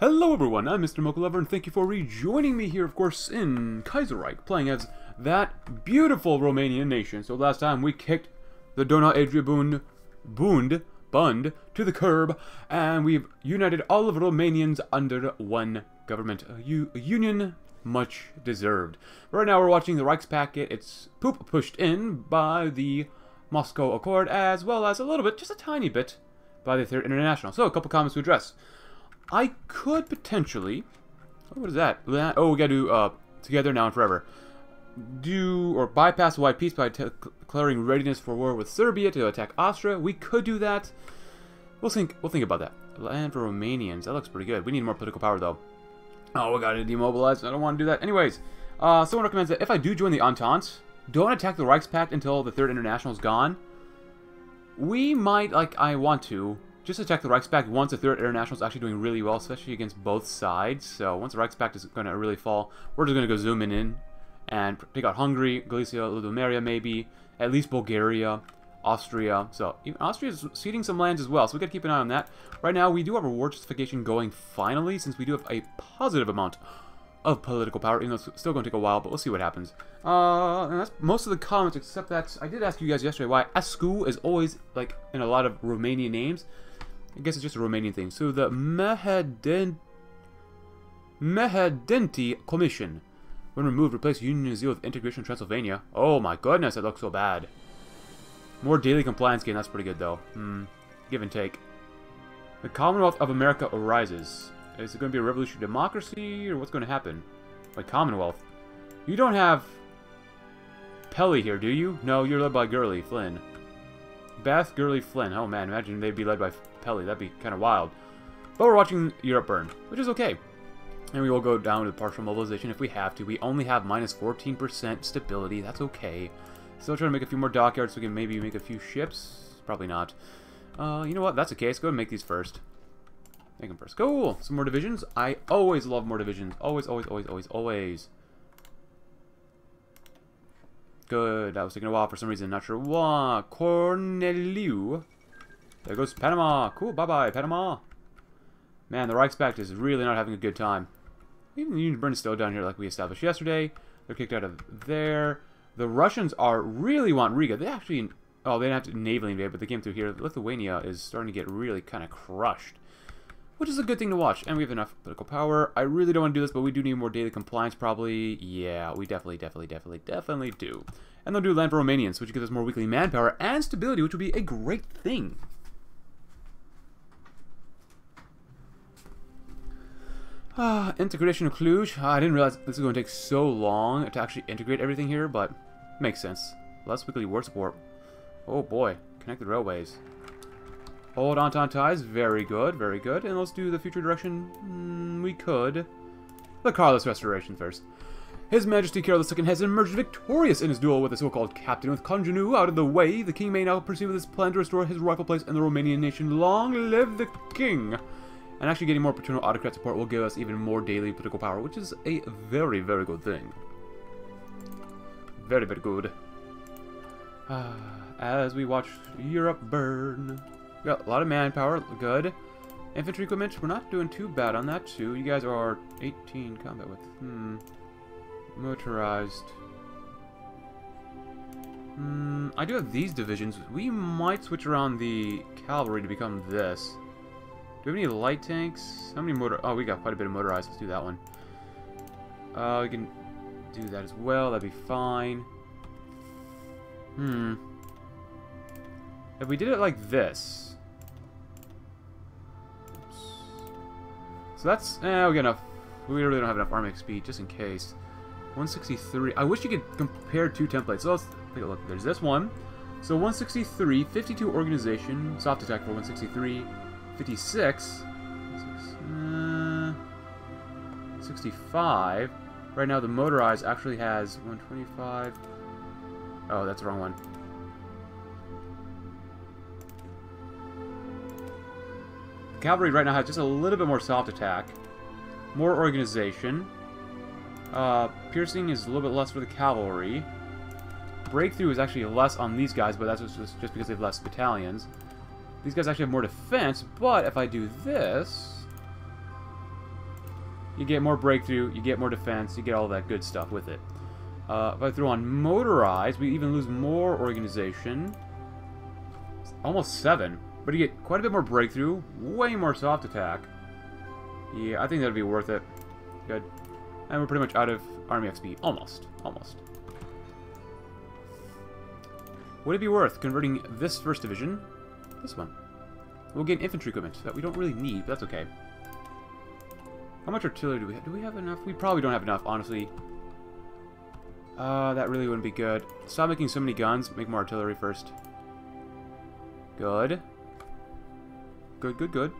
Hello everyone, I'm Mr. Mochalover, and thank you for rejoining me here, of course, in Kaiserreich, playing as that beautiful Romanian nation. So last time we kicked the Donau-Adria Bund, Bund, to the curb, and we've united all of Romanians under one government. Union much deserved. Right now we're watching the Reichspakt. It's poop pushed in by the Moscow Accord, as well as a little bit, just a tiny bit, by the Third International. So a couple comments to address. I could potentially... Oh, what is that? Oh, we gotta do uh, Together Now and Forever. Do, or bypass the White Peace by declaring readiness for war with Serbia to attack Austria. We could do that. We'll think, we'll think about that. Land for Romanians. That looks pretty good. We need more political power, though. Oh, we gotta demobilize. I don't want to do that. Anyways, uh, someone recommends that if I do join the Entente, don't attack the Reichspakt until the Third International is gone. We might, like, I want to, just attack the Reichspakt once the Third International is actually doing really well, especially against both sides. So once the Reichspakt is going to really fall, we're just going to go zooming in and take out Hungary, Galicia, Lodomeria maybe, at least Bulgaria, Austria. So even Austria is ceding some lands as well, so we got to keep an eye on that. Right now, we do have a war justification going finally, since we do have a positive amount of political power, even though it's still going to take a while, but we'll see what happens. Uh, and that's most of the comments, except that I did ask you guys yesterday why Escu is always, like, in a lot of Romanian names. I guess it's just a Romanian thing. So the Mehedin Mehedinti Commission. When removed, replace Union Zeal with Integration Transylvania. Oh my goodness, it looks so bad. More daily compliance gain, that's pretty good though. Hmm. Give and take. The Commonwealth of America arises. Is it going to be a revolutionary democracy, or what's going to happen? Like Commonwealth. You don't have Pelley here, do you? No, you're led by Gurley, Flynn. Beth, Gurley, Flynn. Oh man, imagine they'd be led by Pelley. That'd be kind of wild. But we're watching Europe burn, which is okay. And we will go down to partial mobilization if we have to. We only have minus 14% stability. That's okay. Still trying to make a few more dockyards so we can maybe make a few ships. Probably not. Uh, you know what? That's okay. Let's go and make these first. Make them first. Cool. Some more divisions. I always love more divisions. Always, always, always, always, always. Good. That was taking a while for some reason. Not sure why. Corneliu. There goes Panama. Cool. Bye-bye, Panama. Man, the Reichspakt is really not having a good time. Even the Union still down here like we established yesterday. They're kicked out of there. The Russians are really want Riga. They actually... Oh, they didn't have to navally invade, but they came through here. Lithuania is starting to get really kind of crushed. Which is a good thing to watch. And we have enough political power. I really don't want to do this, but we do need more daily compliance probably. Yeah, we definitely, definitely, definitely, definitely do. And they'll do land for Romanians, which gives us more weekly manpower and stability, which would be a great thing. Ah, integration of Cluj. Ah, I didn't realize this is going to take so long to actually integrate everything here, but makes sense. Less weekly war support. Oh boy, connected railways. Old Entente ties, very good, very good. And let's do the future direction. Mm, we could. The Carlos Restoration first. His Majesty Carlos II has emerged victorious in his duel with the so-called Captain with Codreanu out of the way. The king may now proceed with his plan to restore his rightful place in the Romanian nation. Long live the king! And actually getting more paternal autocrat support will give us even more daily political power, which is a very, very good thing. Very, very good. As we watch Europe burn. We got a lot of manpower, good. Infantry equipment, we're not doing too bad on that too. You guys are 18 combat with. Hmm. Motorized. Hmm, I do have these divisions. We might switch around the cavalry to become this. Do we have any light tanks? How many motor... Oh, we got quite a bit of motorized. Let's do that one. Uh, we can do that as well. That'd be fine. Hmm. If we did it like this... Oops. So that's... Eh, we got enough. We really don't have enough army speed, just in case. 163. I wish you could compare two templates. So let's take a look. There's this one. So 163, 52 organization, soft attack for 163. 56. Uh, 65. Right now, the motorized actually has 125. Oh, that's the wrong one. The cavalry right now has just a little bit more soft attack. More organization. Uh, piercing is a little bit less for the cavalry. Breakthrough is actually less on these guys, but that's just, just because they have less battalions. These guys actually have more defense, but if I do this... you get more breakthrough, you get more defense, you get all that good stuff with it. Uh, if I throw on motorized, we even lose more organization. Almost seven. But you get quite a bit more breakthrough, way more soft attack. Yeah, I think that'd be worth it. Good. And we're pretty much out of army XP. Almost. Almost. Would it be worth converting this first division? This one. We'll gain infantry equipment that we don't really need, but that's okay. How much artillery do we have? Do we have enough? We probably don't have enough, honestly. Uh, that really wouldn't be good. Stop making so many guns. Make more artillery first. Good. Good, good, good.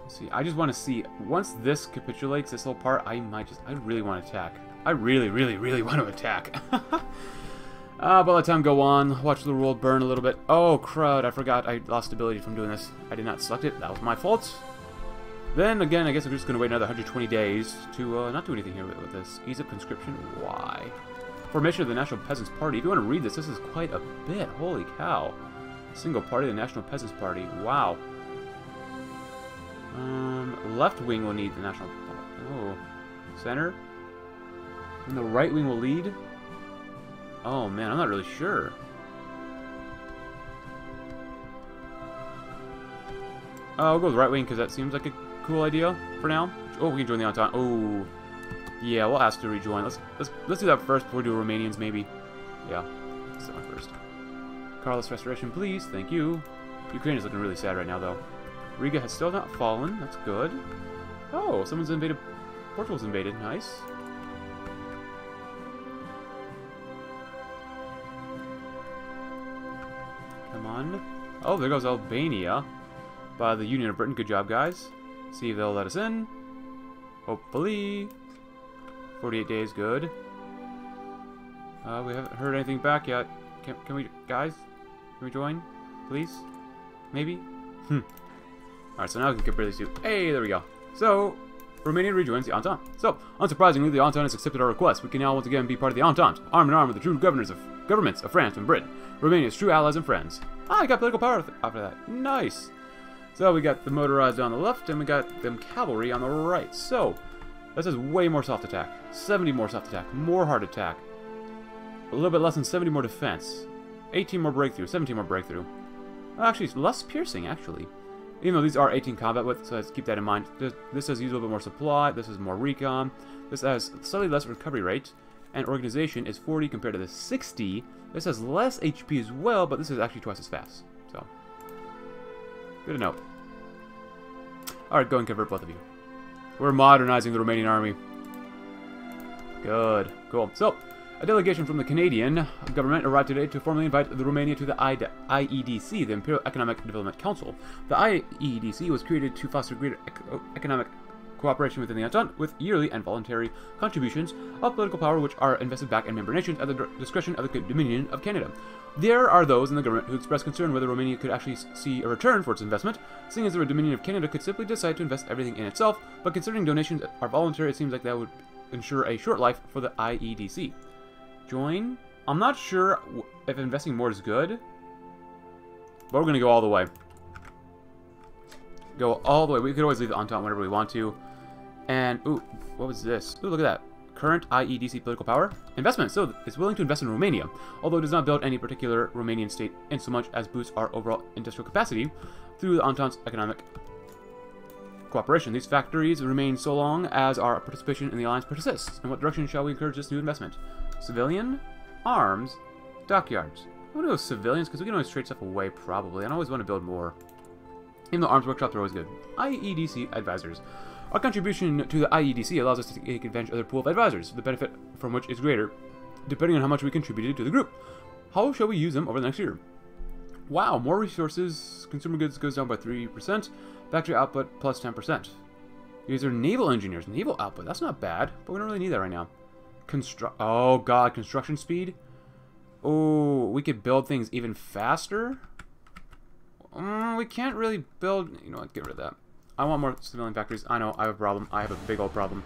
Let's see, I just want to see, once this capitulates, this little part, I might just, I really want to attack. I really, really, really want to attack. uh, but let time go on, watch the world burn a little bit. Oh, crud, I forgot I lost ability from doing this. I did not select it, that was my fault. Then, again, I guess I'm just going to wait another 120 days to uh, not do anything here with, with this. Ease of conscription, why? Formation of the National Peasants Party. If you want to read this, this is quite a bit. Holy cow. Single party, the National Peasants Party. Wow. Um, left wing will need the National... Oh. Center? And the right wing will lead? Oh, man, I'm not really sure. Oh, I'll go with right wing because that seems like a cool idea for now. Oh, we can join the Entente. Oh, yeah, we'll ask to rejoin. Let's let's let's do that first before we do Romanians, maybe. Yeah, that first. Carlos Restoration, please. Thank you. Ukraine is looking really sad right now, though. Riga has still not fallen. That's good. Oh, someone's invaded. Portugal's invaded. Nice. Oh, there goes Albania. By the Union of Britain. Good job, guys. See if they'll let us in. Hopefully. 48 days, good. Uh, we haven't heard anything back yet. Can, can we, guys? Can we join? Please? Maybe? Hmm. Alright, so now we can compare these two. Hey, there we go. So, Romania rejoins the Entente. So, unsurprisingly, the Entente has accepted our request. We can now once again be part of the Entente, arm in arm with the true governors of governments of France and Britain, Romania's true allies and friends. Ah, I got political power after that. Nice. So we got the motorized on the left, and we got them cavalry on the right. So, this is way more soft attack. 70 more soft attack. More hard attack. A little bit less than 70 more defense. 18 more breakthrough. 17 more breakthrough. Actually, less piercing, actually. Even though these are 18 combat width, so let's keep that in mind. This, this has a little bit more supply. This is more recon. This has slightly less recovery rate. And organization is 40 compared to the 60. This has less HP as well, but this is actually twice as fast. So, good to know. Alright, go and convert both of you. We're modernizing the Romanian army. Good. Cool. So, a delegation from the Canadian government arrived today to formally invite the Romania to the IEDC, the Imperial Economic Development Council. The IEDC was created to foster greater economic cooperation within the Entente with yearly and voluntary contributions of political power which are invested back in member nations at the discretion of the Dominion of Canada. There are those in the government who express concern whether Romania could actually see a return for its investment, seeing as the Dominion of Canada could simply decide to invest everything in itself, but considering donations are voluntary, it seems like that would ensure a short life for the IEDC. Join? I'm not sure if investing more is good, but we're going to go all the way. Go all the way. We could always leave the Entente whenever we want to. And, ooh, what was this? Ooh, look at that. Current IEDC political power. Investment. So, it's willing to invest in Romania, although it does not build any particular Romanian state in so much as boosts our overall industrial capacity through the Entente's economic cooperation. These factories remain so long as our participation in the alliance persists. In what direction shall we encourage this new investment? Civilian? Arms? Dockyards? I want to go civilians because we can always trade stuff away, probably. And I always want to build more. Even though arms workshops are always good. IEDC advisors. Our contribution to the IEDC allows us to take advantage of their pool of advisors, the benefit from which is greater, depending on how much we contributed to the group. How shall we use them over the next year? Wow, more resources. Consumer goods goes down by 3%. Factory output plus 10%. These are naval engineers. Naval output. That's not bad, but we don't really need that right now. Construct. Oh, God. Construction speed? Oh, we could build things even faster? Um, we can't really build... You know what? Get rid of that. I want more civilian factories. I know, I have a problem. I have a big old problem.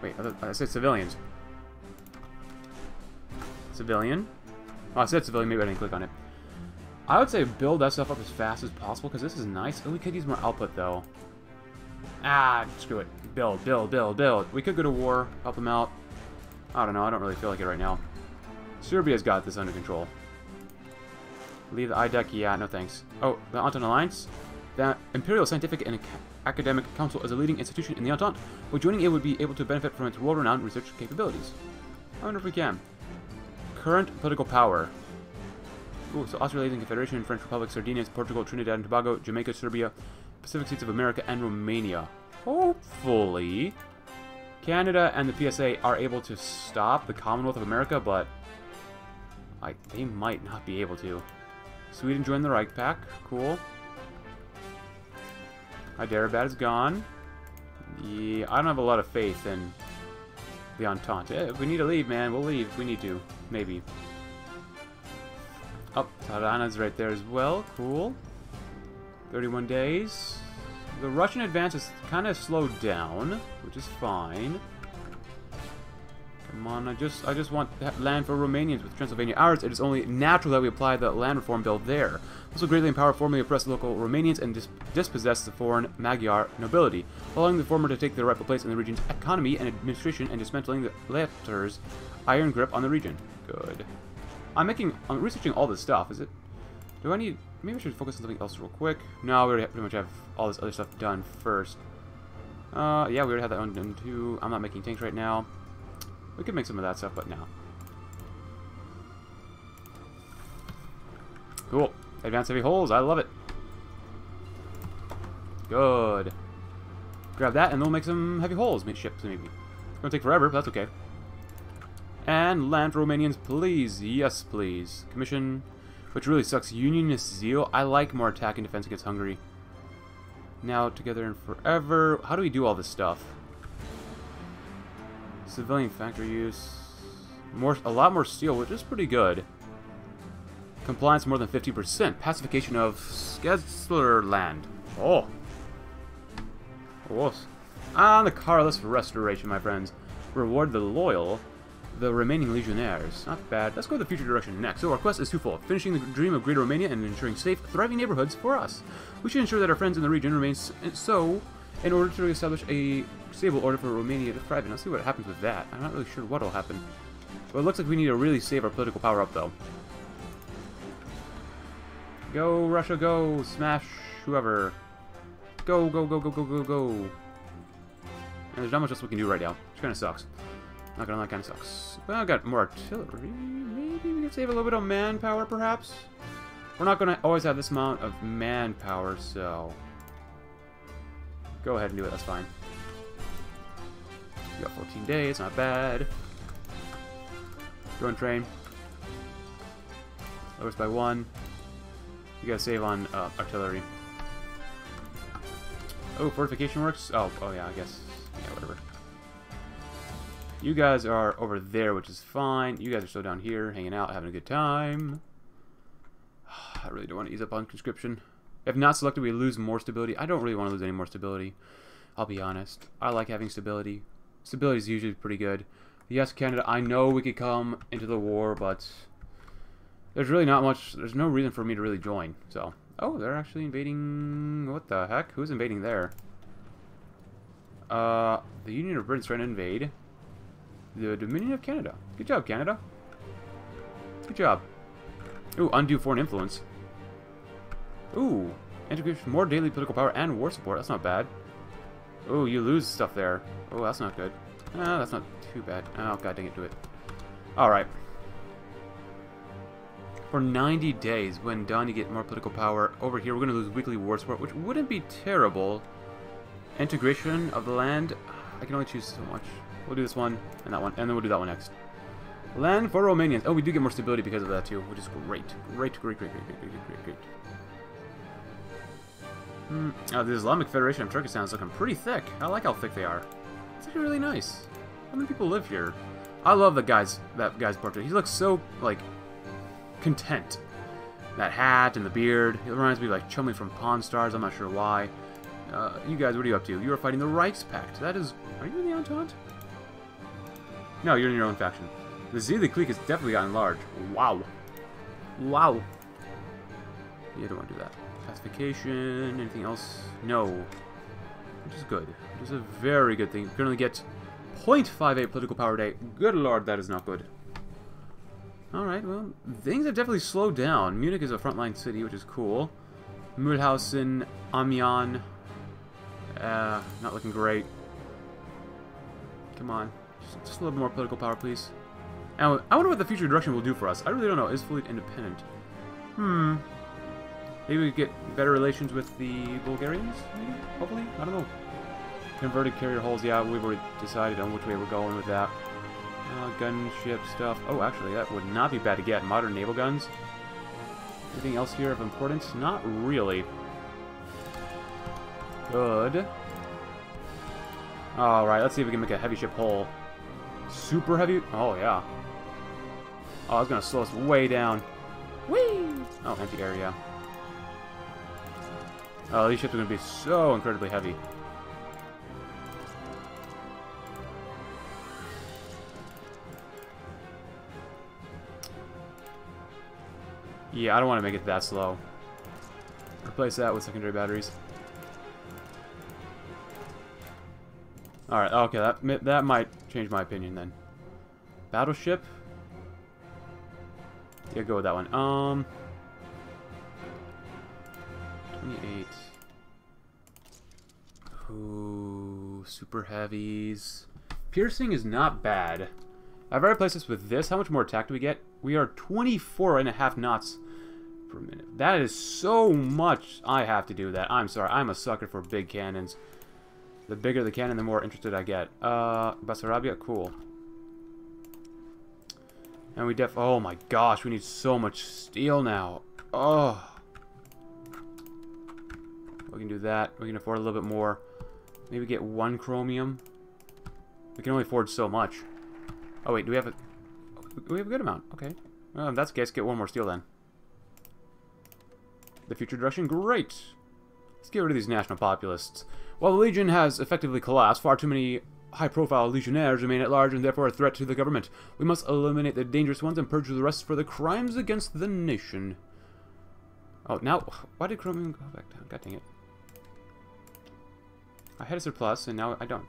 Wait, I said civilians. Civilian? Oh, I said civilian, maybe I didn't click on it. I would say build that stuff up as fast as possible, because this is nice. Oh, we could use more output, though. Ah, screw it. Build, build, build, build. We could go to war, help them out. I don't know, I don't really feel like it right now. Serbia's got this under control. Leave the IEDC? Yeah, no thanks. Oh, the Anton Alliance? The Imperial Scientific and Academic Council is a leading institution in the Entente. By joining it would be able to benefit from its world-renowned research capabilities. I wonder if we can. Current political power. Ooh, so Australasian Confederation, French Republic, Sardinia, Portugal, Trinidad and Tobago, Jamaica, Serbia, Pacific States of America, and Romania. Hopefully, Canada and the PSA are able to stop the Commonwealth of America, but like they might not be able to. Sweden joined the Reichspakt. Cool. Hyderabad is gone. Yeah, I don't have a lot of faith in the Entente. Eh, if we need to leave, man, we'll leave we need to. Maybe. Oh, Tirana's right there as well. Cool. 31 days. The Russian advance is kind of slowed down, which is fine. Come on, I just I just want land for Romanians with Transylvania ours. It is only natural that we apply the land reform bill there. This will greatly empower formerly oppressed local Romanians and dis dispossess the foreign Magyar nobility, allowing the former to take their rightful place in the region's economy and administration and dismantling the latter's iron grip on the region. Good. I'm making I'm researching all this stuff. Is it? Do I need? Maybe I should focus on something else real quick. No, we already pretty much have all this other stuff done first. Uh, yeah, we already have that one done too. I'm not making tanks right now. We could make some of that stuff, but no. Cool. Advanced heavy hulls. I love it. Good. Grab that, and we'll make some heavy hulls. Make ships, maybe. It's gonna take forever, but that's okay. And land Romanians, please. Yes, please. Commission, which really sucks. Unionist zeal. I like more attack and defense against Hungary. Now, together and forever. How do we do all this stuff? Civilian factory use. More, a lot more steel, which is pretty good. Compliance more than 50%. Pacification of Szeklerland. Oh. Oh. Ah, On the Carlist restoration, my friends. Reward the loyal, the remaining legionnaires. Not bad. Let's go the future direction next. So our quest is twofold. Finishing the dream of Greater Romania and ensuring safe, thriving neighborhoods for us. We should ensure that our friends in the region remain so in order to establish a stable order for Romania to thrive in. Let's see what happens with that. I'm not really sure what will happen. But it looks like we need to really save our political power up, though. Go, Russia, go! Smash whoever. Go, go, go, go, go, go, go. And there's not much else we can do right now, which kind of sucks. Not gonna lie, kind of sucks. Well, I got more artillery. Maybe we can save a little bit of manpower, perhaps? We're not gonna always have this amount of manpower, so... Go ahead and do it, that's fine. You got 14 days, not bad. Go and train. Lowest by one. You gotta save on uh, artillery. Oh, fortification works? Oh, oh yeah, I guess. Yeah, whatever. You guys are over there, which is fine. You guys are still down here, hanging out, having a good time. I really don't want to ease up on conscription. If not selected, we lose more stability. I don't really want to lose any more stability. I'll be honest. I like having stability. Stability is usually pretty good. Yes, Canada, I know we could come into the war, but there's really not much, there's no reason for me to really join, so. Oh, they're actually invading, what the heck? Who's invading there? Uh, the Union of Britain's trying to invade the Dominion of Canada. Good job, Canada. Good job. Ooh, undue foreign influence. Ooh, integration, more daily political power and war support. That's not bad. Ooh, you lose stuff there. Oh, that's not good. Oh, that's not too bad. Oh, god dang it, do it. Alright. For 90 days, when you get more political power. Over here, we're going to lose weekly war support, which wouldn't be terrible. Integration of the land. I can only choose so much. We'll do this one, and that one, and then we'll do that one next. Land for Romanians. Oh, we do get more stability because of that, too, which is great. Great, great, great, great, great, great, great, great. Mm. Oh, the Islamic Federation of Turkestan is looking pretty thick. I like how thick they are. It's actually really nice. How many people live here? I love the guy's that guy's portrait. He looks so like content. That hat and the beard. It reminds me of like Chumlee from Pawn Stars. I'm not sure why. Uh, you guys, what are you up to? You are fighting the Reichspakt. That is... Are you in the Entente? No, you're in your own faction. The Zhili clique has definitely gotten large. Wow. Wow. You don't want to do that. Classification, anything else? No. which is good. Which is a very good thing. You currently get 0.58 political power day. Good lord, that is not good. Alright, well, things have definitely slowed down. Munich is a frontline city, which is cool. Mühlhausen, Amiens, uh, not looking great. Come on. Just, just, a little more political power, please. Now, I wonder what the future direction will do for us. I really don't know. Is fully independent? Hmm. Maybe we get better relations with the Bulgarians, maybe? Hopefully? I don't know. Converted carrier hulls, yeah, we've already decided on which way we're going with that. Uh, gunship stuff. Oh, actually, that would not be bad to get. Modern naval guns. Anything else here of importance? Not really. Good. Alright, let's see if we can make a heavy ship hull. Super heavy? Oh, yeah. Oh, it's gonna slow us way down. Whee! Oh, empty area. Oh, these ships are gonna be so incredibly heavy. Yeah, I don't want to make it that slow. Replace that with secondary batteries. Alright, okay, that, that might change my opinion then. Battleship? Yeah, go with that one. Um... 28. Ooh, super heavies. Piercing is not bad. I've already placed this with this. How much more attack do we get? We are 24 and a half knots per minute. That is so much I have to do that. I'm sorry. I'm a sucker for big cannons. The bigger the cannon, the more interested I get. Uh, Bessarabia? Cool. And we def- oh my gosh, we need so much steel now. Oh. We can do that. We can afford a little bit more. Maybe get one chromium. We can only afford so much. Oh wait, do we have a... We have a good amount. Okay. Well, if that's the case, get one more steel then. The future direction? Great! Let's get rid of these national populists. While the Legion has effectively collapsed, far too many high-profile legionnaires remain at large and therefore a threat to the government. We must eliminate the dangerous ones and purge the rest for the crimes against the nation. Oh, now, why did Chromium go back down? God dang it. I had a surplus, and now I don't.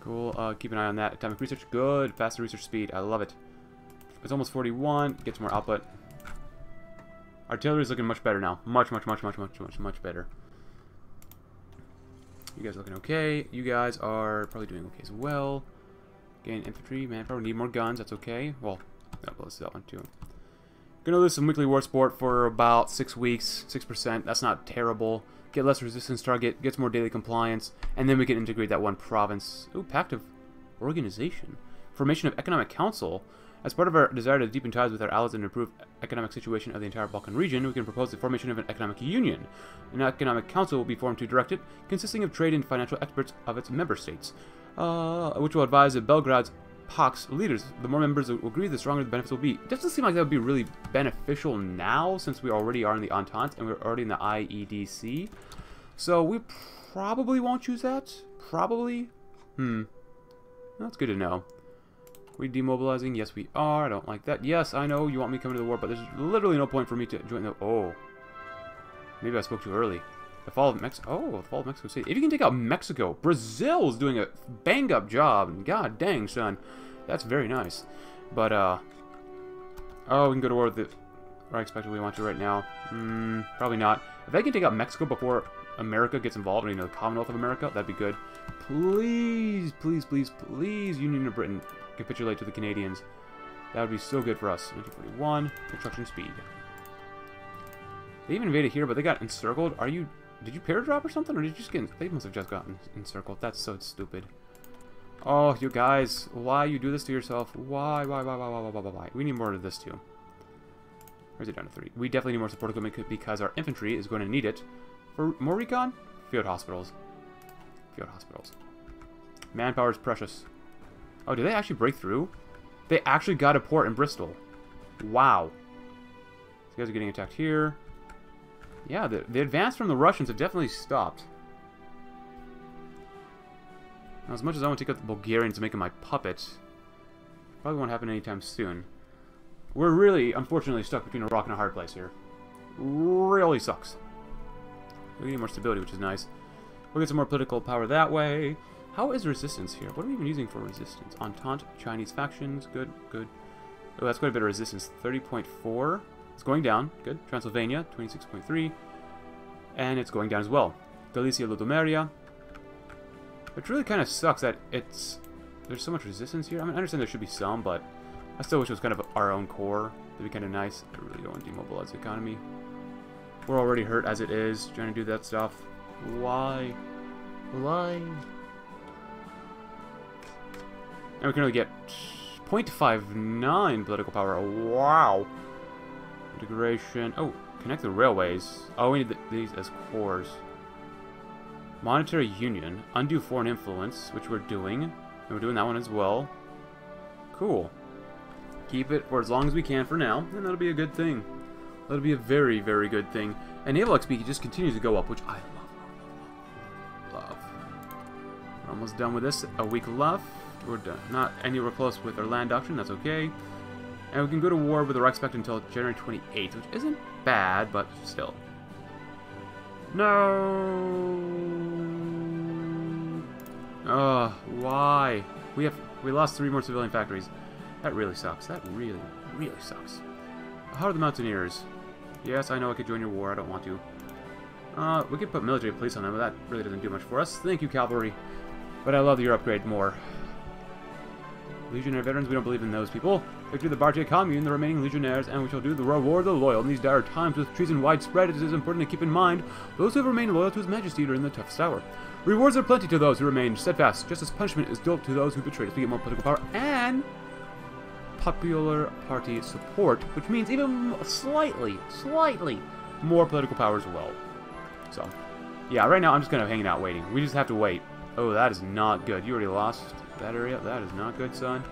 Cool, uh, keep an eye on that. Atomic research, good. Faster research speed, I love it. It's almost 41, gets more output. Artillery is looking much better now. Much, much, much, much, much, much, much better. You guys looking okay. You guys are probably doing okay as well. Gain infantry, manpower, need more guns, that's okay. Well, no, let's do that one too. Gonna lose some weekly war support for about six weeks, 6%, that's not terrible. Get less resistance target, gets more daily compliance, and then we can integrate that one province. Ooh, Pact of Organization. Formation of Economic Council. As part of our desire to deepen ties with our allies and improve economic situation of the entire Balkan region, we can propose the formation of an economic union. An economic council will be formed to direct it, consisting of trade and financial experts of its member states, uh, which will advise the Belgrade's Pact's leaders. The more members agree, the stronger the benefits will be. It doesn't seem like that would be really beneficial now, since we already are in the Entente and we're already in the IEDC. So we probably won't choose that. Probably. Hmm. That's good to know. We demobilizing? Yes, we are. I don't like that. Yes, I know you want me coming to the war, but there's literally no point for me to join the... Oh. Maybe I spoke too early. The fall of Mexico... Oh, the fall of Mexico City. If you can take out Mexico, Brazil's doing a bang-up job. God dang, son. That's very nice. But, uh... Oh, we can go to war with the... I expect we want to right now. Hmm, probably not. If I can take out Mexico before America gets involved, you know, the Commonwealth of America, that'd be good. Please, please, please, please, Union of Britain, capitulate to the Canadians. That would be so good for us. 1941, construction speed. They even invaded here, but they got encircled. Are you... Did you paradrop or something? Or did you just get... They must have just gotten encircled. That's so stupid. Oh, you guys. Why you do this to yourself? Why, why, why, why, why, why, why, why? We need more of this, too. Where's it down to three? We definitely need more support equipment because our infantry is going to need it. For more recon? Field hospitals. Field hospitals. Manpower is precious. Oh, did they actually break through? They actually got a port in Bristol. Wow. These guys are getting attacked here. Yeah, the, the advance from the Russians have definitely stopped. Now, as much as I want to take out the Bulgarians and make them my puppet, probably won't happen anytime soon. We're really, unfortunately, stuck between a rock and a hard place here. Really sucks. We need more stability, which is nice. We'll get some more political power that way. How is resistance here? What are we even using for resistance? Entente, Chinese factions, good, good. Oh, that's quite a bit of resistance. 30.4. It's going down. Good. Transylvania, 26.3. And it's going down as well. Galicia, Lodomeria. Which really kind of sucks that it's... There's so much resistance here. I mean, I understand there should be some, but I still wish it was kind of our own core. That'd be kind of nice. I really don't want to demobilize the economy. We're already hurt as it is, trying to do that stuff. Why? Why? And we can only get 0.59 political power. Wow. Integration. Oh, connect the railways. Oh, we need the, these as cores. Monetary union. Undo foreign influence, which we're doing. And we're doing that one as well. Cool. Keep it for as long as we can for now, and that'll be a good thing. That'll be a very, very good thing. And naval XP just continues to go up, which I love, love. We're almost done with this. A week left. We're done. Not anywhere close with our land auction. That's okay. And we can go to war with the Reichspakt until January 28th, which isn't bad, but still. No. Ugh, why? We have we lost three more civilian factories. That really sucks. That really, really sucks. How are the Mountaineers? Yes, I know I could join your war. I don't want to. Uh, we could put military police on them, but that really doesn't do much for us. Thank you, cavalry. But I love your upgrade more. Legionnaire veterans, we don't believe in those people. Victor the Bartier Commune, the remaining legionnaires, and we shall do the reward of the loyal. In these dire times with treason widespread, it is important to keep in mind those who have remained loyal to his majesty during the toughest hour. Rewards are plenty to those who remain steadfast, just as punishment is dealt to those who betrayed us. We get more political power and popular party support, which means even slightly, slightly more political power as well. So, yeah, right now I'm just kind of hanging out waiting. We just have to wait. Oh, that is not good. You already lost that area. That is not good, son.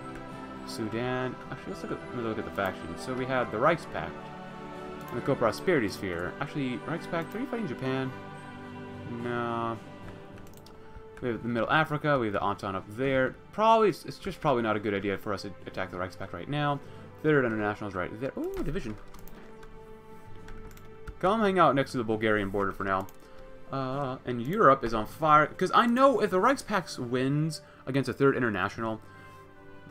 Sudan. Actually, let's look at, let look at the factions. So we have the Reichspakt and the Co-Prosperity Sphere. Actually, Reichspakt, are you fighting Japan? No. We have the Middle Africa, we have the Entente up there. Probably, it's, it's, just probably not a good idea for us to attack the Reichspakt right now. Third International is right there. Oh, division. Come hang out next to the Bulgarian border for now. Uh, and Europe is on fire. Because I know if the Reichspakt wins against a Third International,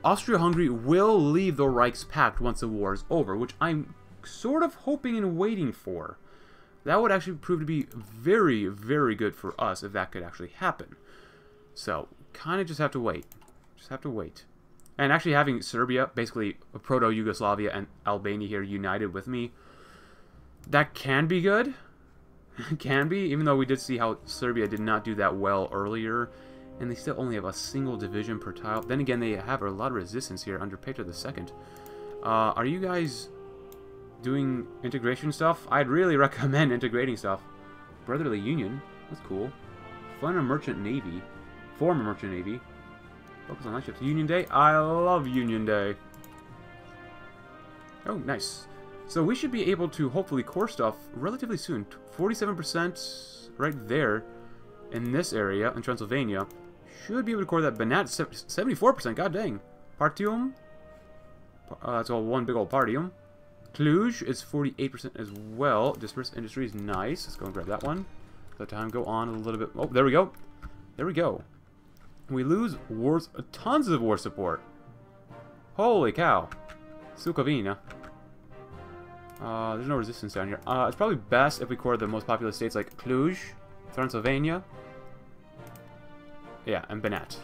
Austria-Hungary will leave the Reichspakt once the war is over, which I'm sort of hoping and waiting for. That would actually prove to be very, very good for us if that could actually happen. So, kind of just have to wait. Just have to wait. And actually having Serbia, basically proto-Yugoslavia and Albania here united with me, that can be good. can be, even though we did see how Serbia did not do that well earlier. And they still only have a single division per tile. Then again, they have a lot of resistance here under Peter II. Uh, are you guys doing integration stuff? I'd really recommend integrating stuff. Brotherly Union. That's cool. Fund a Merchant Navy. Form a Merchant Navy. Focus on light ships. Union Day? I love Union Day. Oh, nice. So we should be able to hopefully core stuff relatively soon. 47% right there in this area in Transylvania. Should be able to core that Banat 74%. God dang. Partium. Uh, all one big old Partium. Cluj is 48% as well. Dispersed Industry is nice. Let's go and grab that one. Let time go on a little bit. Oh, there we go. There we go. We lose wars, tons of war support. Holy cow. Sukovina. Uh, there's no resistance down here. Uh, it's probably best if we core the most populous states like Cluj, Transylvania. Yeah, and Banat.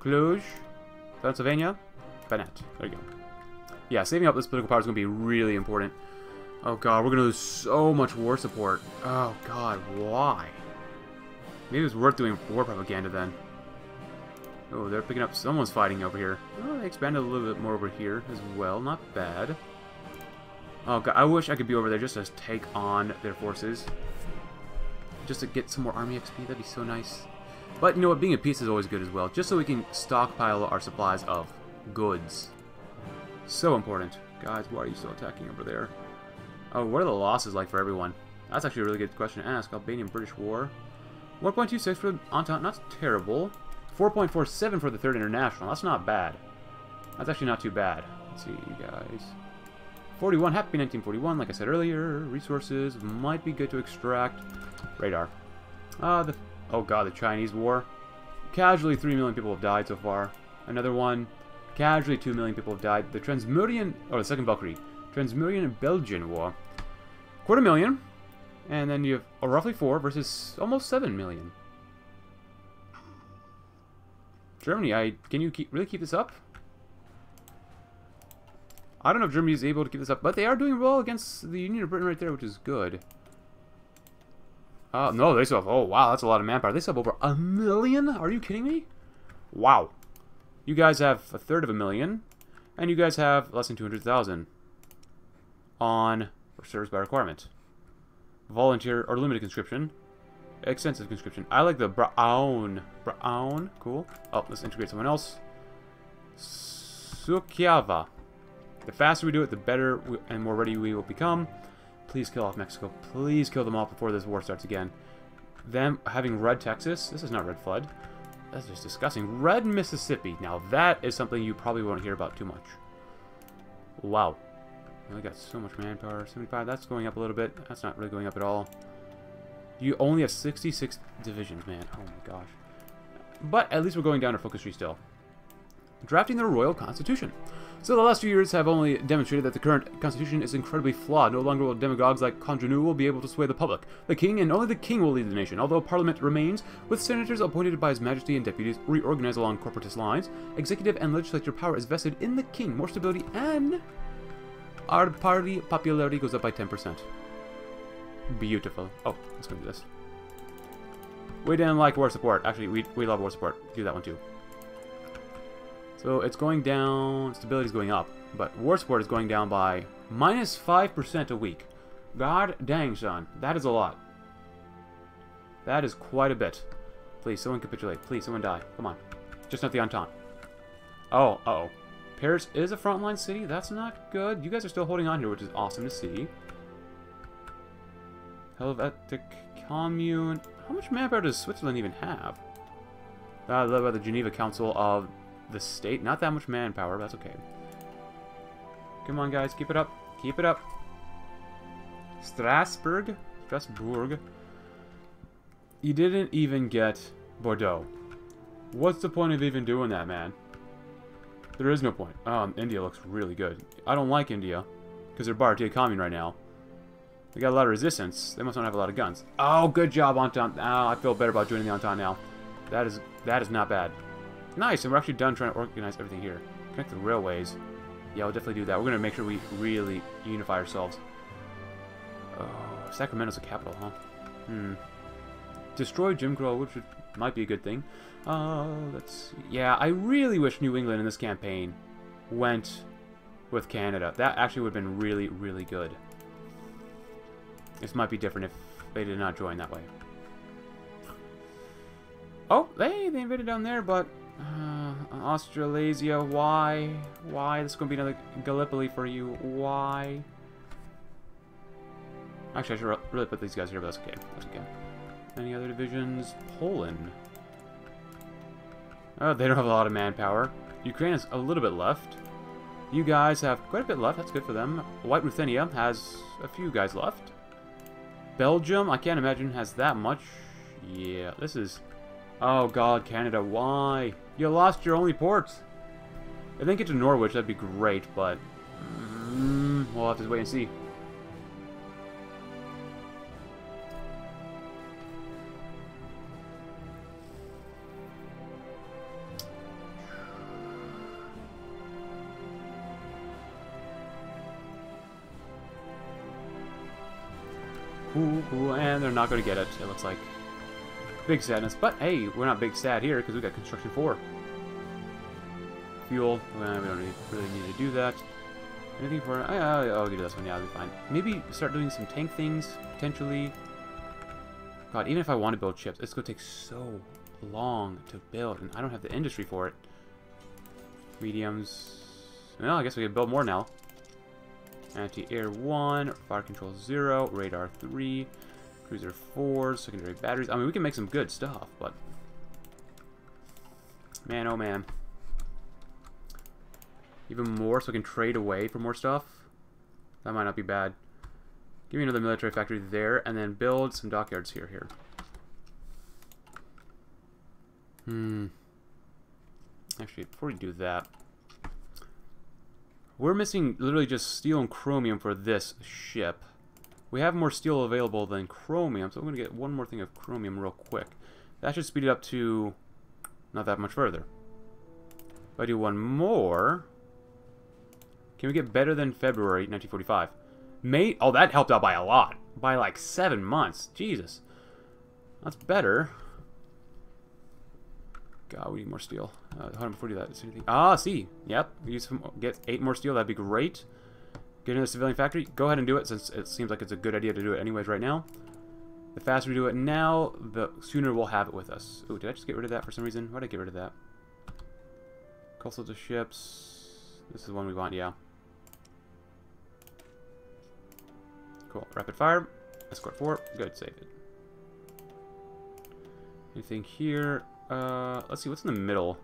Cluj, Transylvania, Banat. There you go. Yeah, saving up this political power is going to be really important. Oh god, we're going to lose so much war support. Oh god, why? Maybe it's worth doing war propaganda then. Oh, they're picking up... Someone's fighting over here. Oh, they expanded a little bit more over here as well. Not bad. Oh, God. I wish I could be over there just to take on their forces. Just to get some more army XP. That'd be so nice. But, you know what? Being a piece is always good as well. Just so we can stockpile our supplies of goods. So important. Guys, why are you still attacking over there? Oh, what are the losses like for everyone? That's actually a really good question to ask. Albanian-British War. 1.26 for the Entente. Not terrible. 4.47 for the Third International. That's not bad. That's actually not too bad. Let's see, guys. 41, happy 1941, like I said earlier. Resources might be good to extract. Radar. Uh, the... Oh god, the Chinese War. Casually, 3 million people have died so far. Another one. Casually, 2 million people have died. The Transmurian... or the Second Valkyrie. Transmurian Belgian War. Quarter million. And then you have oh, roughly 4 versus almost 7 million. Germany, I can you keep, really keep this up? I don't know if Germany is able to keep this up, but they are doing well against the Union of Britain right there, which is good. Uh, no, they still have, oh wow, that's a lot of manpower. They still have over a million? Are you kidding me? Wow. You guys have a third of a million, and you guys have less than 200,000 on service by requirement. Volunteer or limited conscription. Extensive conscription. I like the brown. Brown. Cool. Oh, let's integrate someone else. Sukiava. The faster we do it, the better and more ready we will become. Please kill off Mexico. Please kill them off before this war starts again. Them having red Texas. This is not red flood. That's just disgusting. Red Mississippi. Now that is something you probably won't hear about too much. Wow. I got so much manpower. 75. That's going up a little bit. That's not really going up at all. You only have 66 divisions, man. Oh my gosh. But at least we're going down our focus tree still. Drafting the Royal Constitution. So the last few years have only demonstrated that the current constitution is incredibly flawed. No longer will demagogues like Codreanu be able to sway the public. The king and only the king will lead the nation. Although parliament remains, with senators appointed by his majesty and deputies reorganized along corporatist lines, executive and legislature power is vested in the king. More stability and our party popularity goes up by 10%. Beautiful. Oh, let's go do this. We didn't like war support. Actually, we, we love war support. Do that one too. So it's going down, stability is going up, but war support is going down by minus 5% a week. God dang, son. That is a lot. That is quite a bit. Please, someone capitulate. Please, someone die. Come on. Just not the Entente. Oh, uh oh Paris is a frontline city? That's not good. You guys are still holding on here, which is awesome to see. Helvetic Commune. How much manpower does Switzerland even have? Uh, led by the Geneva Council of the state. Not that much manpower, but that's okay. Come on, guys. Keep it up. Keep it up. Strasbourg? Strasbourg. You didn't even get Bordeaux. What's the point of even doing that, man? There is no point. Um, India looks really good. I don't like India, because they're Bharatiya Commune right now. They got a lot of resistance. They must not have a lot of guns. Oh, good job, Entente. Oh, I feel better about joining the Entente now. That is that is not bad. Nice, and we're actually done trying to organize everything here. Connect the railways. Yeah, we'll definitely do that. We're going to make sure we really unify ourselves. Oh, Sacramento's a capital, huh? Hmm. Destroy Jim Crow, which might be a good thing. Uh, let's. Yeah, I really wish New England in this campaign went with Canada. That actually would have been really, really good. This might be different if they did not join that way. Oh, they, they invaded down there, but uh, Australasia, why? Why? This is going to be another Gallipoli for you. Why? Actually, I should really put these guys here, but that's okay. That's okay. Any other divisions? Poland. Oh, they don't have a lot of manpower. Ukraine has a little bit left. You guys have quite a bit left. That's good for them. White Ruthenia has a few guys left. Belgium, I can't imagine has that much. Yeah, this is... Oh god, Canada, why? You lost your only ports. If they get to Norwich, that'd be great, but... Mm, we'll have to wait and see. Ooh, ooh, and they're not going to get it, it looks like. Big sadness. But hey, we're not big sad here because we got construction 4. Fuel. Well, we don't really, need to do that. Anything for... Uh, I'll do this one. Yeah, I'll be fine. Maybe start doing some tank things, potentially. God, even if I want to build ships, it's going to take so long to build, and I don't have the industry for it. Mediums... Well, I guess we can build more now. Anti-air 1, fire control 0, radar 3, Cruiser 4, secondary batteries. I mean, we can make some good stuff, but... Man, oh man. Even more so I can trade away for more stuff? That might not be bad. Give me another military factory there, and then build some dockyards here. Here. Hmm. Actually, before we do that, we're missing literally just steel and chromium for this ship. We have more steel available than chromium, so I'm going to get one more thing of chromium real quick. That should speed it up to not that much further. If I do one more... Can we get better than February 1945? May... Oh, that helped out by a lot. By like seven months. Jesus. That's better. God, we need more steel. Uh, we do that. Ah, see. Yep. Use some, get eight more steel. That'd be great. Get into the civilian factory. Go ahead and do it since it seems like it's a good idea to do it anyways right now. The faster we do it now, the sooner we'll have it with us. Oh, did I just get rid of that for some reason? Why did I get rid of that? Coastal to ships. This is the one we want, yeah. Cool. Rapid fire. Escort 4. Good, save it. Anything here? Uh, let's see, what's in the middle?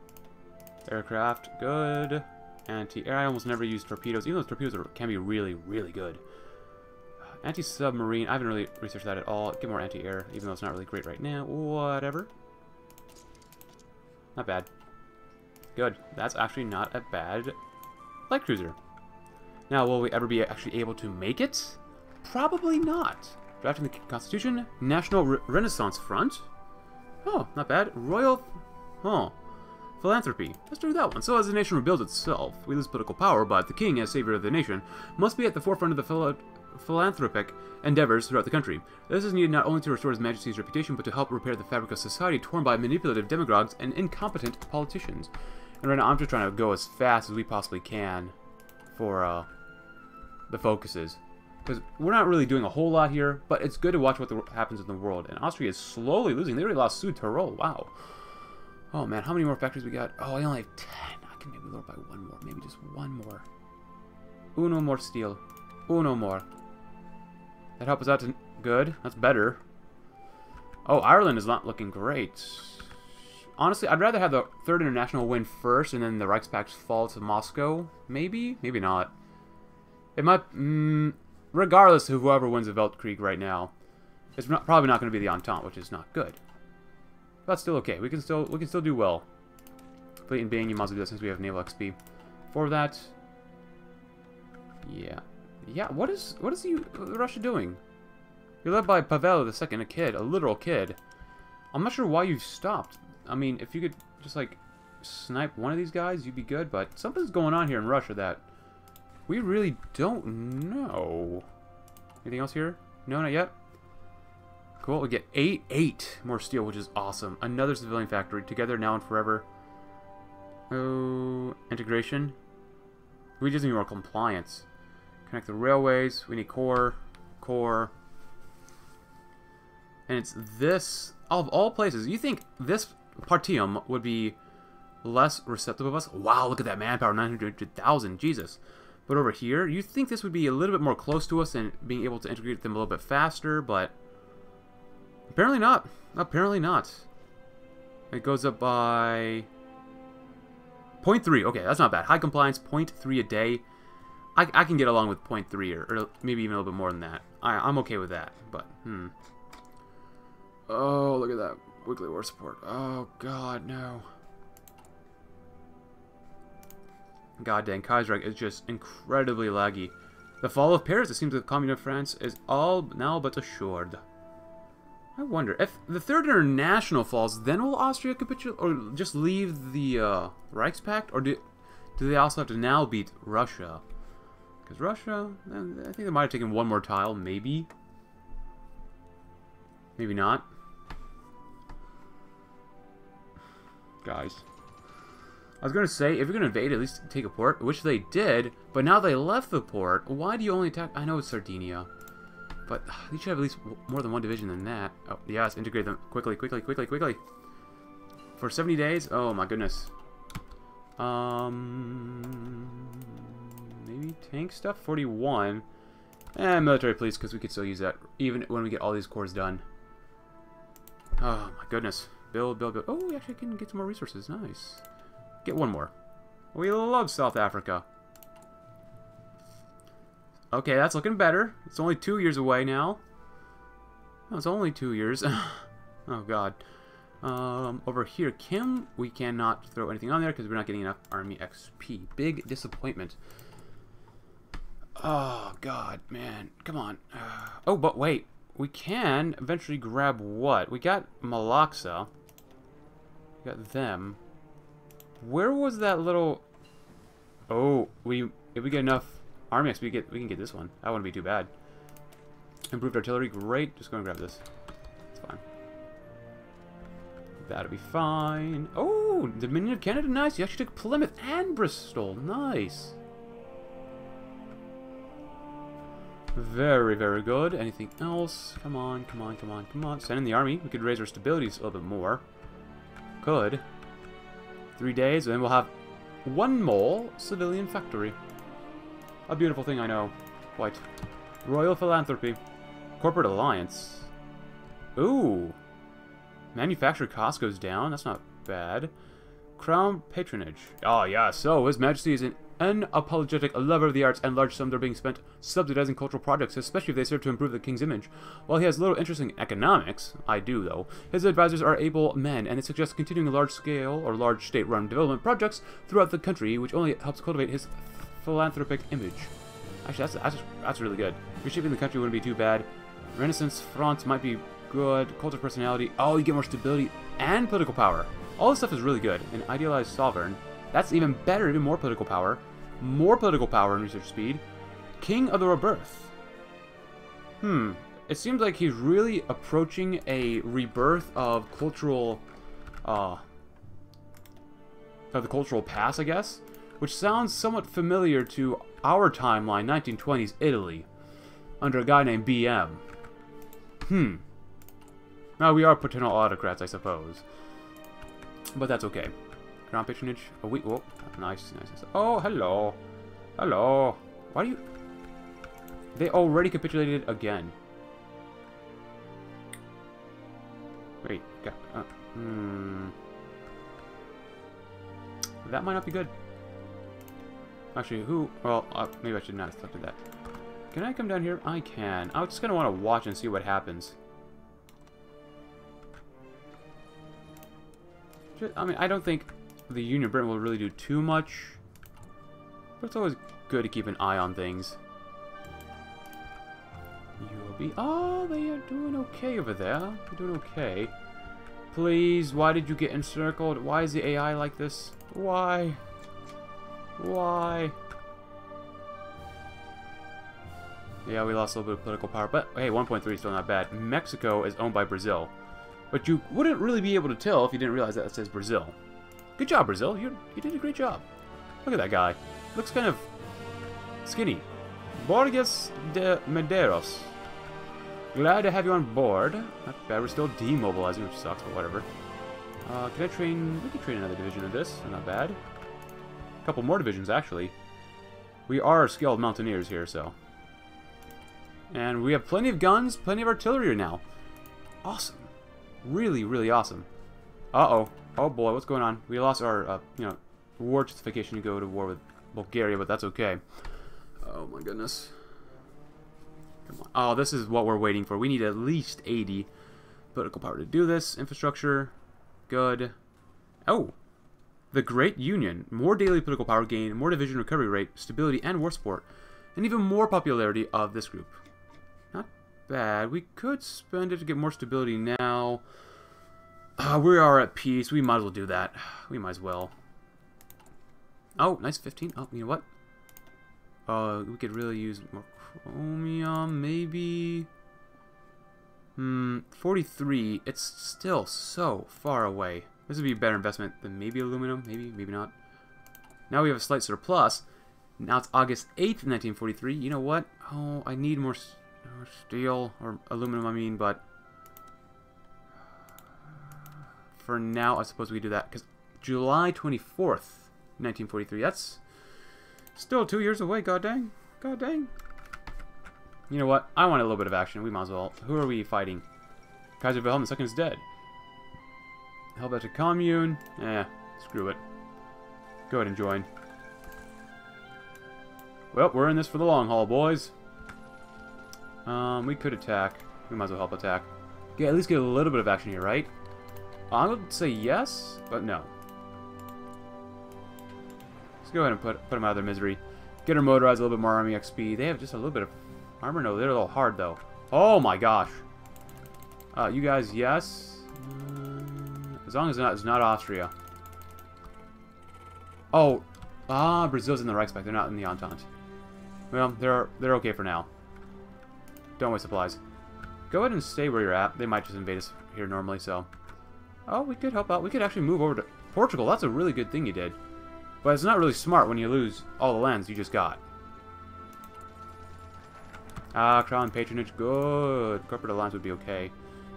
Aircraft, good. Anti-air, I almost never use torpedoes, even though torpedoes are, can be really, really good. Uh, anti-submarine, I haven't really researched that at all. Get more anti-air, even though it's not really great right now. Whatever. Not bad. Good. That's actually not a bad light cruiser. Now, will we ever be actually able to make it? Probably not. Drafting the Constitution, National Re Renaissance Front. Oh, not bad. Royal... Oh. Philanthropy. Let's do that one. So as the nation rebuilds itself, we lose political power, but the king, as savior of the nation, must be at the forefront of the philo philanthropic endeavors throughout the country. This is needed not only to restore His Majesty's reputation, but to help repair the fabric of society torn by manipulative demagogues and incompetent politicians. And right now, I'm just trying to go as fast as we possibly can for uh, the focuses. Because we're not really doing a whole lot here, but it's good to watch what the, happens in the world. And Austria is slowly losing. They already lost Südtirol. Wow. Oh, man. How many more factories we got? Oh, I only have 10. I can maybe lower by one more. Maybe just one more. Uno more steel. Uno more. That helps us out to... Good. That's better. Oh, Ireland is not looking great. Honestly, I'd rather have the Third International win first and then the Reichspakt fall to Moscow. Maybe? Maybe not. It might... Mm, regardless of whoever wins the Weltkrieg right now, it's not, probably not going to be the Entente, which is not good. But still okay. We can still we can still do well. Fleet in Being, you well do that since we have naval XP. For that, yeah, yeah. What is what is the, Russia doing? You're led by Pavel the second, a kid, a literal kid. I'm not sure why you've stopped. I mean, if you could just like snipe one of these guys, you'd be good. But something's going on here in Russia that we really don't know. Anything else here? No, not yet. Cool, we get 8, 8 more steel, which is awesome. Another civilian factory, together now and forever. Oh, integration. We just need more compliance. Connect the railways, we need core, core. And it's this, of all places, you think this Partium would be less receptive of us? Wow, look at that manpower, 900,000, Jesus. But over here, you think this would be a little bit more close to us and being able to integrate them a little bit faster, but apparently not. Apparently not. It goes up by 0.3. Okay, that's not bad. High compliance, 0.3 a day. I, I can get along with 0.3 or, or maybe even a little bit more than that. I, I'm okay with that, but, hmm. Oh, look at that. Weekly war support. Oh, God, no. God dang, Kaiserreich is just incredibly laggy. The fall of Paris, it seems the Commune of France is all now but assured. I wonder, if the Third International falls, then will Austria capitulate, or just leave the uh, Reichspakt, or do, do they also have to now beat Russia? Because Russia, I think they might have taken one more tile, maybe. Maybe not. Guys. I was to say, if you're to invade, at least take a port, which they did, but now they left the port. Why do you only attack? I know it's Sardinia, but uh, you should have at least more than one division than that. Oh, yes, integrate them quickly, quickly, quickly, quickly. For 70 days? Oh, my goodness. Um, maybe tank stuff? 41. And military police, because we could still use that, even when we get all these cores done. Oh, my goodness. Build, build, build. Oh, we actually can get some more resources. Nice. Get one more. We love South Africa. Okay, that's looking better. It's only two years away now. Oh, it's only two years. oh, God. Um, over here, Kim, we cannot throw anything on there because we're not getting enough army XP. Big disappointment. Oh, God, man. Come on. Uh, oh, but wait. We can eventually grab what? We got Malaxa. We got them. Where was that little... Oh, we if we get enough army XP, we, get, we can get this one. That wouldn't be too bad. Improved artillery, great. Just go and grab this. It's fine. That'll be fine. Oh, Dominion of Canada, nice. You actually took Plymouth and Bristol. Nice. Very, very good. Anything else? Come on, come on, come on, come on. Send in the army. We could raise our stability a little bit more. Good. Three days, and then we'll have one more civilian factory. A beautiful thing, I know. Quite. Royal Philanthropy. Corporate Alliance. Ooh. Manufactured cost goes down. That's not bad. Crown Patronage. Oh, yeah, so His Majesty is an unapologetic lover of the arts and large sums are being spent subsidizing cultural projects, especially if they serve to improve the king's image. While he has little interest in economics, I do though, his advisors are able men and it suggests continuing large-scale or large state-run development projects throughout the country, which only helps cultivate his philanthropic image. Actually, that's, that's, that's really good. Reshaping the country wouldn't be too bad. Renaissance France might be good. Cult of personality. Oh, you get more stability and political power. All this stuff is really good. An idealized sovereign. That's even better, even more political power. More political power and research speed. King of the Rebirth. Hmm. It seems like he's really approaching a rebirth of cultural, uh, of the cultural past, I guess which sounds somewhat familiar to our timeline, 1920s Italy, under a guy named BM. Hmm. Now, we are paternal autocrats, I suppose. But that's okay. Crown patronage. Oh, we. Oh, nice, nice. Oh, hello. Hello. Why do you... They already capitulated again. Wait. Uh, hmm. That might not be good. Actually, who... Well, uh, maybe I should not have selected that. Can I come down here? I can. I'm just going to want to watch and see what happens. I mean, I don't think the Union Britain will really do too much. But it's always good to keep an eye on things. You'll be... Oh, they are doing okay over there. They're doing okay. Please, why did you get encircled? Why is the AI like this? Why? Why? Yeah, we lost a little bit of political power, but hey, 1.3 is still not bad. Mexico is owned by Brazil. But you wouldn't really be able to tell if you didn't realize that it says Brazil. Good job, Brazil. You, you did a great job. Look at that guy. Looks kind of skinny. Borges de Medeiros. Glad to have you on board. Not bad. We're still demobilizing, which sucks, but whatever. Uh, can I train? We can train another division of this. Not bad. Couple more divisions, actually. We are skilled mountaineers here, so. And we have plenty of guns, plenty of artillery now. Awesome. Really, really awesome. Uh-oh. Oh boy, what's going on? We lost our, uh, you know, war justification to go to war with Bulgaria, but that's okay. Oh my goodness. Come on. Oh, this is what we're waiting for. We need at least 80 political power to do this. Infrastructure. Good. Oh, the Great Union, more daily political power gain, more division recovery rate, stability, and war support, and even more popularity of this group. Not bad. We could spend it to get more stability now. Uh, we are at peace. We might as well do that. We might as well. Oh, nice 15. Oh, you know what? Uh, we could really use more chromium, maybe... Hmm, 43. It's still so far away. This would be a better investment than maybe aluminum. Maybe, maybe not. Now we have a slight surplus. Now it's August 8th, 1943. You know what? Oh, I need more, steel, or aluminum, I mean, but... For now, I suppose we do that, because July 24th, 1943. That's still two years away, god dang. God dang. You know what? I want a little bit of action. We might as well. Who are we fighting? Kaiser Wilhelm II is dead. Helvetic Commune. Eh, screw it. Go ahead and join. Well, we're in this for the long haul, boys. Um, we could attack. We might as well help attack. Yeah, at least get a little bit of action here, right? I would say yes, but no. Let's go ahead and put, put them out of their misery. Get her motorized, a little bit more army XP. They have just a little bit of armor. No, they're a little hard, though. Oh, my gosh. Uh, you guys, yes. As long as it's not, Austria. Oh, ah, Brazil's in the Reichspakt. They're not in the Entente. Well, they're they're okay for now. Don't waste supplies. Go ahead and stay where you're at. They might just invade us here normally, so... Oh, we could help out. We could actually move over to Portugal. That's a really good thing you did. But it's not really smart when you lose all the lands you just got. Ah, crown patronage, good. Corporate alliance would be okay.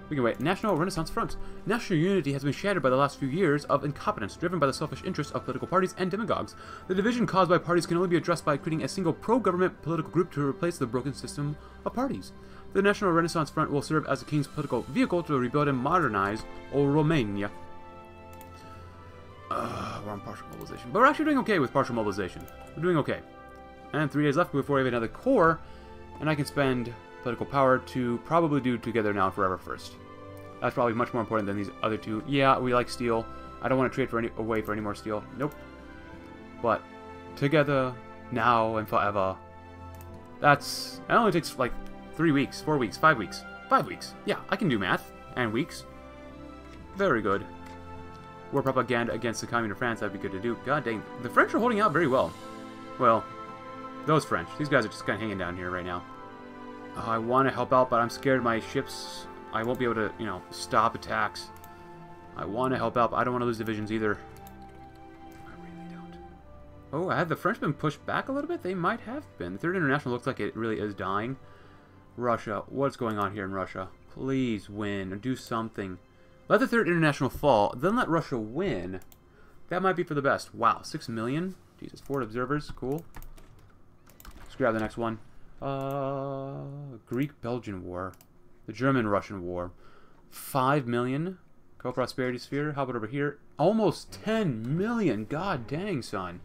We can wait. National Renaissance Front. National unity has been shattered by the last few years of incompetence, driven by the selfish interests of political parties and demagogues. The division caused by parties can only be addressed by creating a single pro-government political group to replace the broken system of parties. The National Renaissance Front will serve as the king's political vehicle to rebuild and modernize Romania. Uh, we're on partial mobilization. But we're actually doing okay with partial mobilization. We're doing okay. And three days left before we have another core, and I can spend political power to probably do Together Now and Forever first. That's probably much more important than these other two. Yeah, we like steel. I don't want to trade for any away for any more steel. Nope. But together, now, and forever. That's... It only takes like three weeks, four weeks, five weeks. Five weeks. Yeah, I can do math. And weeks. Very good. War propaganda against the Communist France, that'd be good to do. God dang, the French are holding out very well. Well, those French. These guys are just kind of hanging down here right now. Oh, I want to help out, but I'm scared my ships... I won't be able to, you know, stop attacks. I want to help out, but I don't want to lose divisions either. I really don't. Oh, I had the French been pushed back a little bit? They might have been. The Third International looks like it really is dying. Russia. What's going on here in Russia? Please win or do something. Let the Third International fall, then let Russia win. That might be for the best. Wow, 6 million? Jesus, four observers. Cool. Let's grab the next one. Uh, Greek-Belgian War. The German-Russian War. 5 million. Co-Prosperity Sphere. How about over here? Almost 10 million. God dang, son.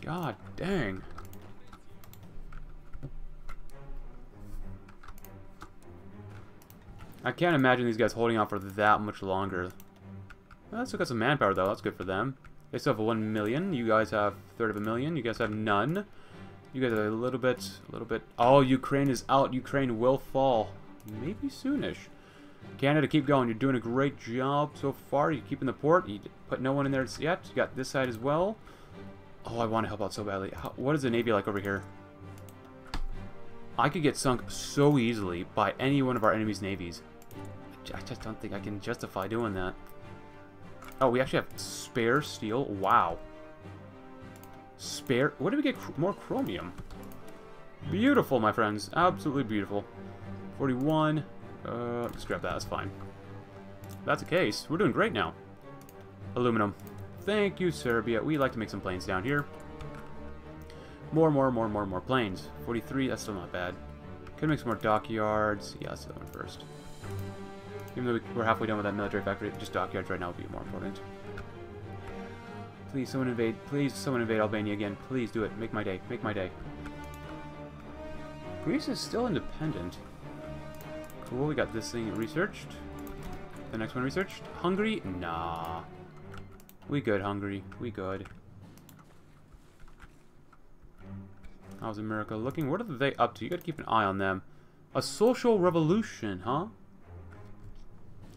God dang. I can't imagine these guys holding out for that much longer. Well, still got some manpower, though. That's good for them. They still have 1 million. You guys have third of a million. You guys have none. You guys are a little bit, a little bit. Oh, Ukraine is out. Ukraine will fall. Maybe soonish. Canada, keep going. You're doing a great job so far. You're keeping the port. You put no one in there yet. You got this side as well. Oh, I want to help out so badly. How, what is the Navy like over here? I could get sunk so easily by any one of our enemy's navies. I just don't think I can justify doing that. Oh, we actually have spare steel? Wow. Spare... What did we get? More chromium. Beautiful, my friends. Absolutely beautiful. 41. Uh, let's grab that. That's fine. That's the case. We're doing great now. Aluminum. Thank you, Serbia. We like to make some planes down here. More, more, more, more, more planes. 43, that's still not bad. Could make some more dockyards. Yeah, let's do that one first. Even though we're halfway done with that military factory, just dockyards right now would be more important. Please, someone invade. Please, someone invade Albania again. Please do it. Make my day. Make my day. Greece is still independent. Cool, we got this thing researched. The next one researched. Hungary? Nah. We good, Hungary. We good. How's America looking? What are they up to? You gotta keep an eye on them. A social revolution, huh?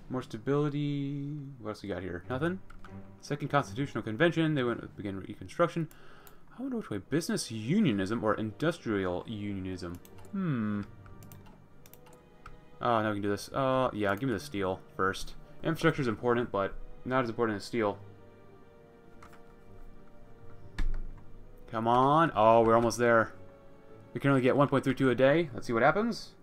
More stability. What else we got here? Nothing? Second Constitutional Convention. They went to begin Reconstruction. I wonder which way. Business unionism or industrial unionism? Hmm. Oh, now we can do this. Uh, yeah, give me the steel first. Infrastructure is important, but not as important as steel. Come on. Oh, we're almost there. We can only get 1.32 a day. Let's see what happens.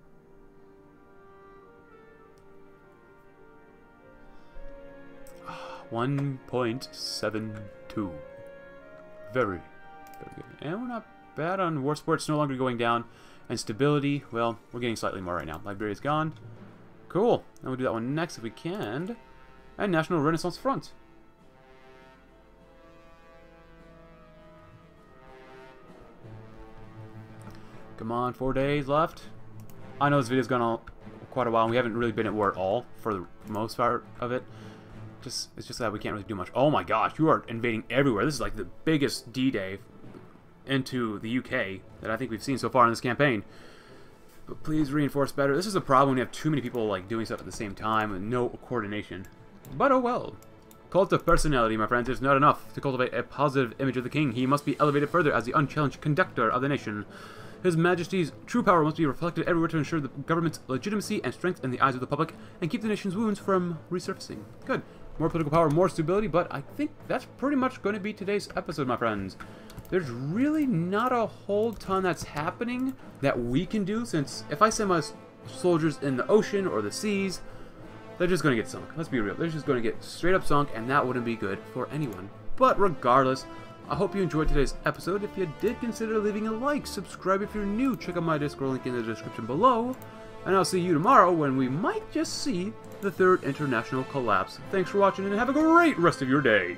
One point seven two. Very, very good. And we're not bad on war sports no longer going down. And stability, well, we're getting slightly more right now. Liberia's gone. Cool. And we'll do that one next if we can. And National Renaissance Front. Come on, four days left. I know this video's gone on quite a while, and we haven't really been at war at all for the most part of it. Just It's just that we can't really do much. Oh my gosh, you are invading everywhere. This is like the biggest D-Day into the UK that I think we've seen so far in this campaign. But please reinforce better. This is a problem when you have too many people like doing stuff at the same time and no coordination. But oh well. Cult of personality, my friends, is not enough to cultivate a positive image of the king. He must be elevated further as the unchallenged conductor of the nation. His Majesty's true power must be reflected everywhere to ensure the government's legitimacy and strength in the eyes of the public and keep the nation's wounds from resurfacing. Good. More political power, more stability, but I think that's pretty much going to be today's episode, my friends. There's really not a whole ton that's happening that we can do, since if I send my soldiers in the ocean or the seas, they're just going to get sunk. Let's be real. They're just going to get straight up sunk, and that wouldn't be good for anyone. But regardless, I hope you enjoyed today's episode. If you did, consider leaving a like, subscribe if you're new, check out my Discord link in the description below, and I'll see you tomorrow when we might just see the Third International collapse. Thanks for watching, and have a great rest of your day.